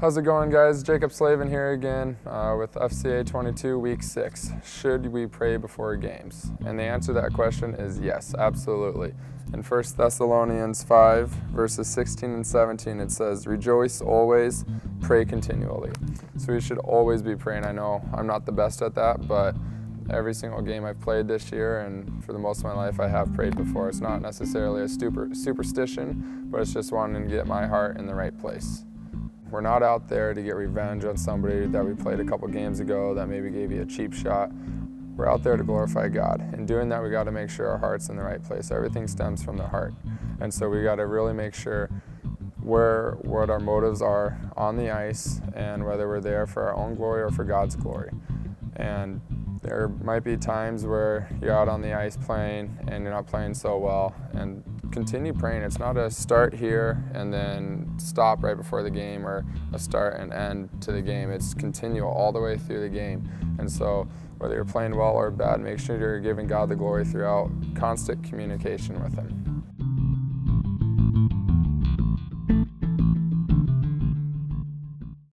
How's it going guys? Jaccob Slavin here again uh, with FCA 22 week 6. Should we pray before games? And the answer to that question is yes, absolutely. In 1 Thessalonians 5 verses 16 and 17 it says, Rejoice always, pray continually. So we should always be praying. I know I'm not the best at that, but every single game I've played this year and for the most of my life I have prayed before. It's not necessarily a super, superstition, but it's just wanting to get my heart in the right place. We're not out there to get revenge on somebody that we played a couple games ago that maybe gave you a cheap shot. We're out there to glorify God. In doing that, we got to make sure our heart's in the right place. Everything stems from the heart. And so we got to really make sure where what our motives are on the ice and whether we're there for our own glory or for God's glory. And there might be times where you're out on the ice playing and you're not playing so well and continue praying. It's not a start here and then stop right before the game or a start and end to the game. It's continual all the way through the game. And so whether you're playing well or bad, make sure you're giving God the glory throughout constant communication with Him.